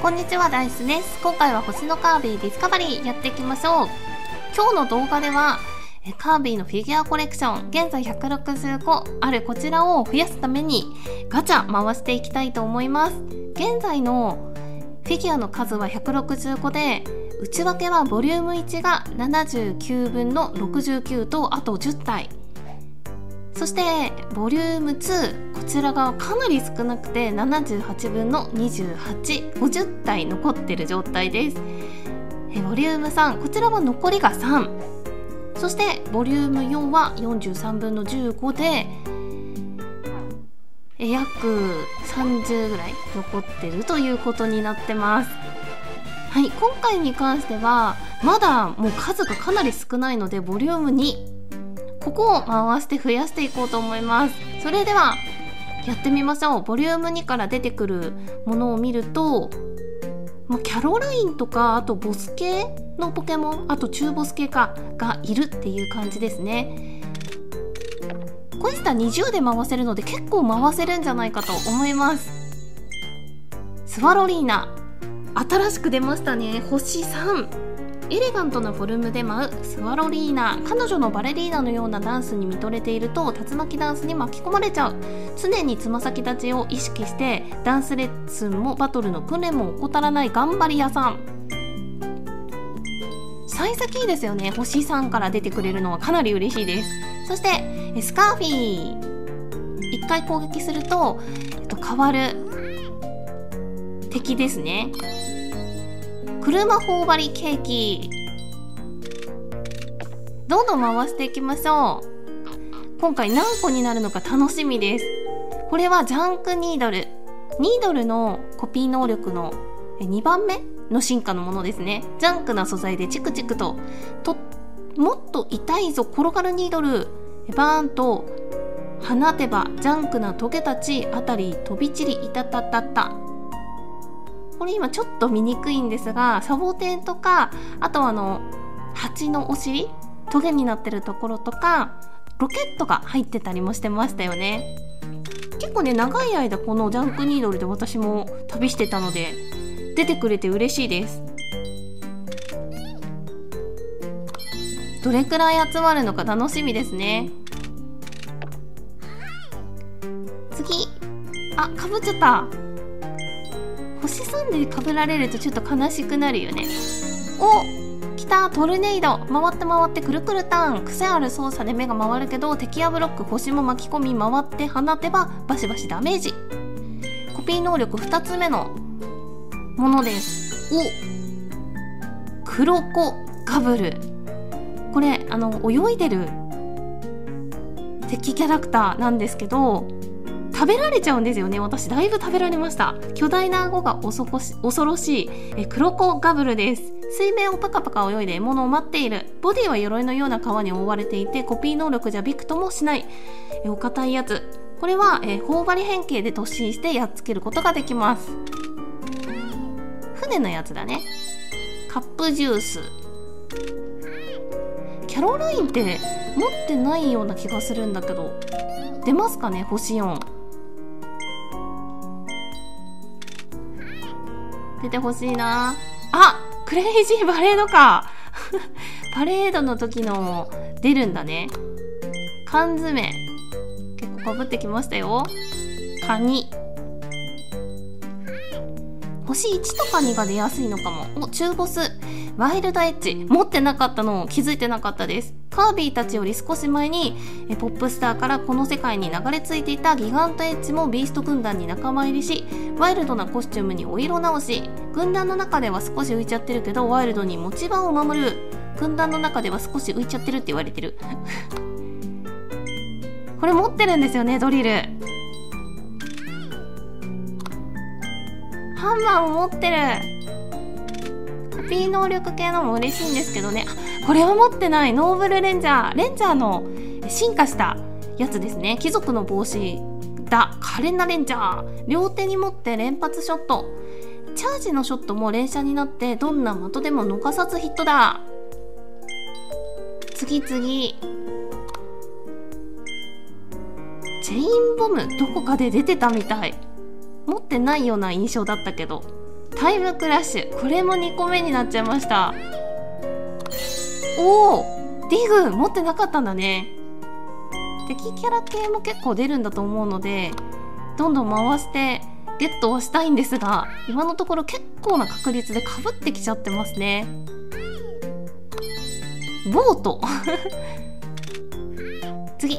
こんにちはダイスです。今回は星のカービィディスカバリーやっていきましょう。今日の動画ではカービィのフィギュアコレクション現在165あるこちらを増やすためにガチャ回していきたいと思います。現在のフィギュアの数は165で内訳はボリューム1が79分の69とあと10体。そしてボリューム2こちらがかなり少なくて78分の2850体残ってる状態です。えボリューム3こちらは残りが3そしてボリューム4は43分の15でえ約30ぐらい残ってるということになってます。はい今回に関してはまだもう数がかなり少ないのでボリューム2ここを回して増やしていこうと思います。それではやってみましょう。ボリューム2から出てくるものを見るとキャロラインとかあとボス系のポケモンあと中ボス系かがいるっていう感じですね。コイスタ20で回せるので結構回せるんじゃないかと思います。スワロリーナ新しく出ましたね。星3エレガントなフォルムで舞うスワロリーナ。彼女のバレリーナのようなダンスに見とれていると竜巻ダンスに巻き込まれちゃう。常につま先立ちを意識してダンスレッスンもバトルの訓練も怠らない頑張り屋さん。幸先いいですよね。星3から出てくれるのはかなり嬉しいです。そしてスカーフィー。1回攻撃すると、えっと、変わる敵ですね。車頬張りケーキ。どんどん回していきましょう。今回何個になるのか楽しみです。これはジャンクニードル。ニードルのコピー能力の2番目の進化のものですね。ジャンクな素材でチクチクとともっと痛いぞ転がるニードル。バーンと放てばジャンクなトゲたちあたり飛び散りいたたたたこれ今ちょっと見にくいんですがサボテンとかあとあの蜂のお尻トゲになってるところとかロケットが入ってたりもしてましたよね。結構ね長い間このジャンクニードルで私も旅してたので出てくれて嬉しいです。どれくらい集まるのか楽しみですね。次。あかぶっちゃった。星3でかぶられるとちょっと悲しくなるよね。お来たトルネード。回って回ってくるくるターン。癖ある操作で目が回るけど敵やブロック星も巻き込み回って放てばバシバシダメージ。コピー能力2つ目のものです。おクロコガブル。これあの泳いでる敵キャラクターなんですけど食べられちゃうんですよね私。だいぶ食べられました。巨大な顎が恐ろしいえクロコガブルです。水面をパカパカ泳いで獲物を待っている。ボディは鎧のような皮に覆われていてコピー能力じゃびくともしない。えお堅いやつ。これは、え頬張り変形で突進してやっつけることができます。船のやつだね。カップジュース。キャロラインって持ってないような気がするんだけど出ますかね星4出てほしいな。あクレイジーバレードか。パレードの時の出るんだね。缶詰。結構かぶってきましたよ。カニ。星1とか2が出やすいのかも。お中ボス。ワイルドエッジ。持ってなかったのを気づいてなかったです。カービィたちより少し前にえポップスターからこの世界に流れ着いていたギガントエッジもビースト軍団に仲間入りしワイルドなコスチュームにお色直し。軍団の中では少し浮いちゃってるけどワイルドに持ち場を守る。軍団の中では少し浮いちゃってるって言われてる。これ持ってるんですよねドリル。ハンマーも持ってる。コピー能力系のも嬉しいんですけどね。これは持ってない。ノーブルレンジャー。レンジャーの進化したやつですね。貴族の帽子だ。カレンナレンジャー。両手に持って連発ショット。チャージのショットも連射になってどんな的でも逃さずヒットだ。次次チェインボムどこかで出てたみたい。持ってないような印象だったけど。タイムクラッシュ。これも2個目になっちゃいました。おおディグ持ってなかったんだね。敵キャラ系も結構出るんだと思うのでどんどん回してゲットをしたいんですが今のところ結構な確率でかぶってきちゃってますね。ボート。次。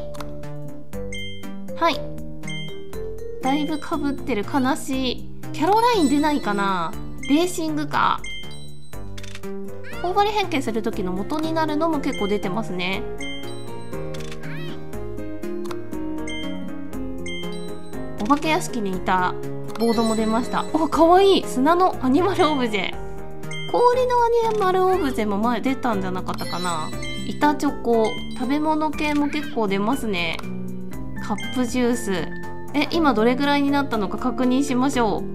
はい。だいぶかぶってる。悲しい。キャロライン出ないかな。レーシングカー頬張り変形する時の元になるのも結構出てますね。化け屋敷にいたボードも出ました。おかわいい。砂のアニマルオブジェ。氷のアニマルオブジェも前出たんじゃなかったかな。板チョコ。食べ物系も結構出ますね。カップジュース。え今どれぐらいになったのか確認しましょ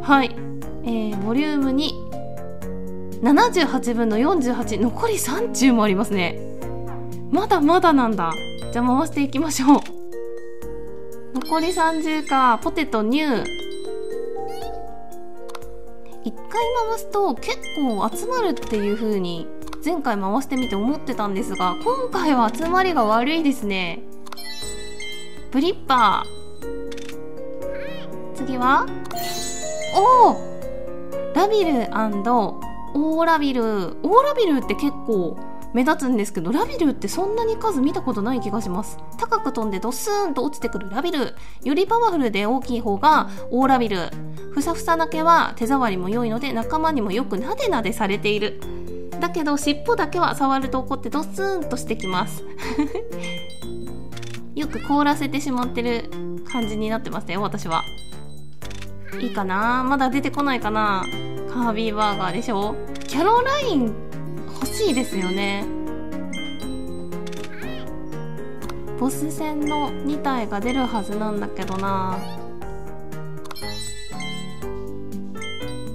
う。はい。えー、ボリュームに78分の48残り30もありますね。まだまだなんだ。じゃあ回していきましょう。残り30かポテトニュー。1回回すと結構集まるっていう風に前回回してみて思ってたんですが今回は集まりが悪いですね。ブリッパー。次はおおラビルオーラビル。オーラビルって結構目立つんですけどラビルってそんなに数見たことない気がします。高く飛んでドスーンと落ちてくるラビル。よりパワフルで大きい方がオーラビル。ふさふさな毛は手触りも良いので仲間にもよくなでなでされている。だけど尻尾だけは触ると怒ってドスーンとしてきます。よく凍らせてしまってる感じになってますね私は。いいかな？まだ出てこないかな？カービィバーガーでしょ？キャロライン欲しいですよね。ボス戦の2体が出るはずなんだけどな。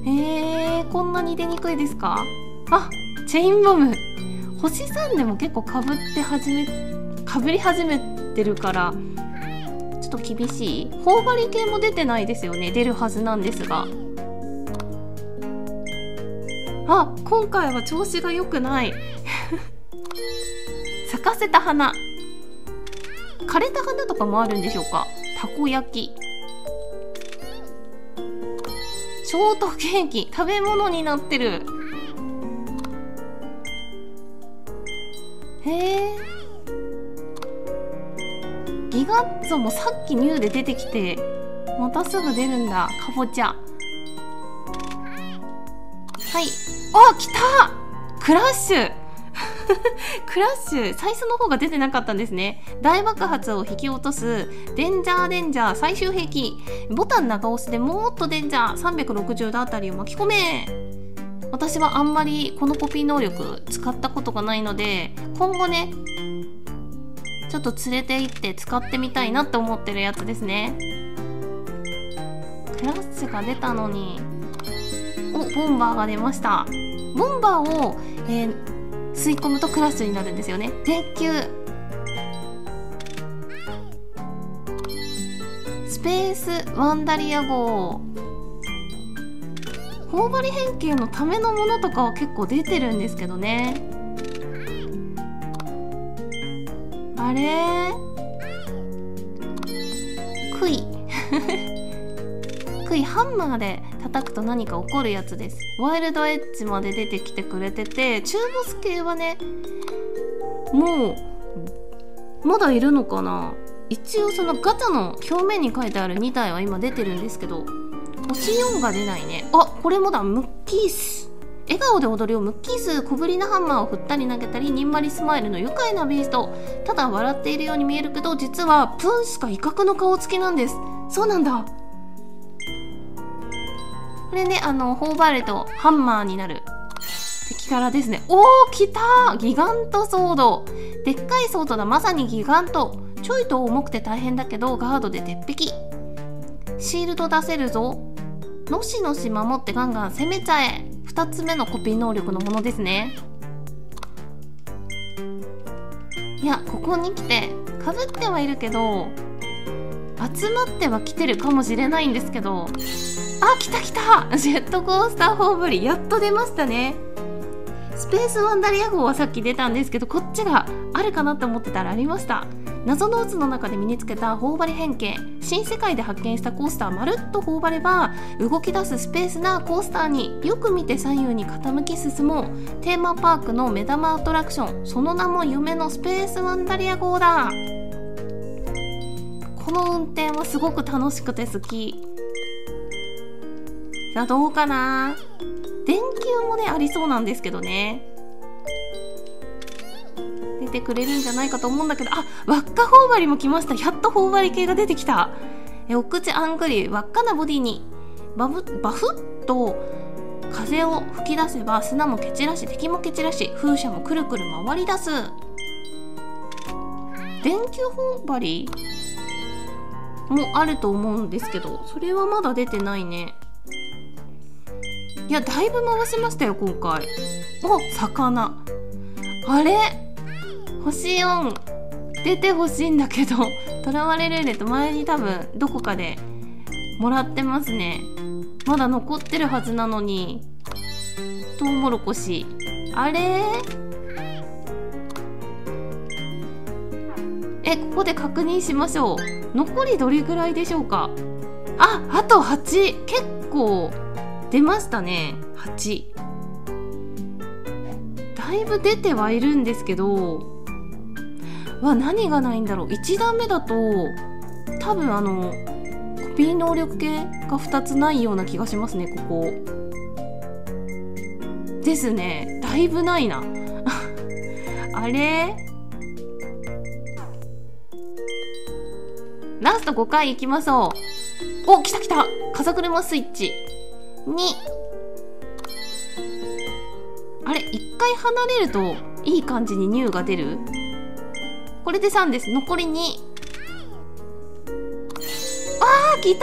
えー、こんなに出にくいですか？あチェインボム。星3でも結構かぶって始めかぶり始めてるからちょっと厳しい？頬張り系も出てないですよね。出るはずなんですが。あ今回は調子が良くない。咲かせた花。枯れた花とかもあるんでしょうか？たこ焼き。ショートケーキ。食べ物になってる。へえ。ギガッツォもさっきニューで出てきてまたすぐ出るんだ。かぼちゃ。はい。あ来た。クラッシュ。クラッシュ最初の方が出てなかったんですね。大爆発を引き落とすデンジャーデンジャー最終兵器。ボタン長押しでもっとデンジャー360度あたりを巻き込め。私はあんまりこのコピー能力使ったことがないので今後ねちょっと連れて行って使ってみたいなって思ってるやつですね。クラッシュが出たのに。おボンバーが出ました。ボンバーを、えー、吸い込むとクラッシュになるんですよね。鉄球スペースワンダリア号頬張り変形のためのものとかは結構出てるんですけどね。あれ？クイクイハンマーで叩くと何か起こるやつです。ワイルドエッジまで出てきてくれてて中ボス系はねもうまだいるのかな。一応そのガチャの表面に書いてある2体は今出てるんですけど星4が出ないね。あこれもだ。ムッキース。笑顔で踊りをムッキース小ぶりなハンマーを振ったり投げたりにんまりスマイルの愉快なビースト。ただ笑っているように見えるけど実はプンスか威嚇の顔つきなんです。そうなんだ。これねあの頬張るとハンマーになる。敵からですね。おお来たギガントソード。でっかいソードだ。まさにギガント。ちょいと重くて大変だけどガードで鉄壁。シールド出せるぞ。のしのし守ってガンガン攻めちゃえ。2つ目のコピー能力のものですね。いやここに来てかぶってはいるけど集まっては来てるかもしれないんですけどあ来た来た。ジェットコースターホーブリやっと出ましたね。スペースワンダリア号はさっき出たんですけどこっちがあるかなって思ってたらありました。謎の渦の中で身につけた頬張り変形。新世界で発見したコースターまるっと頬張れば動き出すスペースなコースターによく見て左右に傾き進もう。テーマパークの目玉アトラクション。その名も夢のスペースワンダリア号だ。この運転はすごく楽しくて好き。さあどうかな？電球もねありそうなんですけどね。出てくれるんじゃないかと思うんだけど。あ輪っか頬張りも来ました。やっと頬張り系が出てきた。えお口あんぐり輪っかなボディにバブバフッと風を吹き出せば砂も蹴散らし敵も蹴散らし風車もくるくる回り出す。電球頬張りもあると思うんですけどそれはまだ出てないね。いやだいぶ回しましたよ今回。お魚。あれ？星4出てほしいんだけど。とらわれルーレット前に多分どこかでもらってますね。まだ残ってるはずなのに。トウモロコシ。あれ？えここで確認しましょう。残りどれぐらいでしょうか？ああと8結構。出ましたね。8だいぶ出てはいるんですけどは何がないんだろう。1段目だと多分あのコピー能力系が2つないような気がしますねここ。ですね。だいぶないな。あれ？ラスト5回いきましょう。お来た来た。風車スイッチ。あれ1回離れるといい感じにニューが出る？これで3です。残り2あー来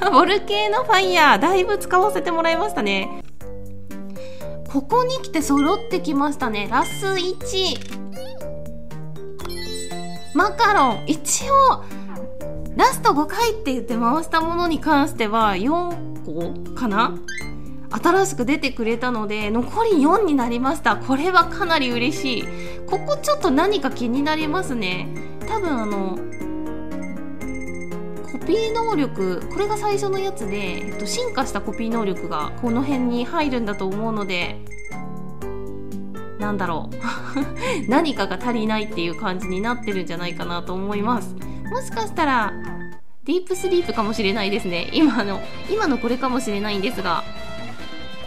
た ボルケーノファイヤー。だいぶ使わせてもらいましたね。ここに来て揃ってきましたね。ラス1マカロン。一応ラスト5回って言って回したものに関しては4個かな？新しく出てくれたので残り4になりました。これはかなり嬉しい。ここちょっと何か気になりますね。多分あのコピー能力これが最初のやつで、えっと、進化したコピー能力がこの辺に入るんだと思うのでなんだろう。何かが足りないっていう感じになってるんじゃないかなと思います。もしかしたらディープスリープかもしれないですね。今の今のこれかもしれないんですが。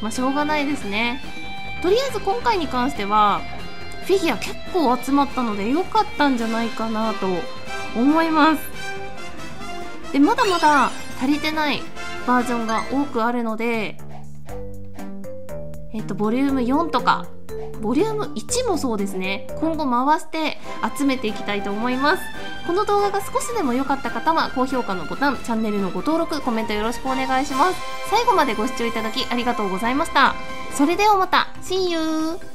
まあしょうがないですね。とりあえず今回に関してはフィギュア結構集まったので良かったんじゃないかなと思います。でまだまだ足りてないバージョンが多くあるのでえっとボリューム4とかボリューム1もそうですね。今後回して集めていきたいと思います。この動画が少しでも良かった方は高評価のボタンチャンネルのご登録コメントよろしくお願いします。最後までご視聴いただきありがとうございました。それではまた。See you!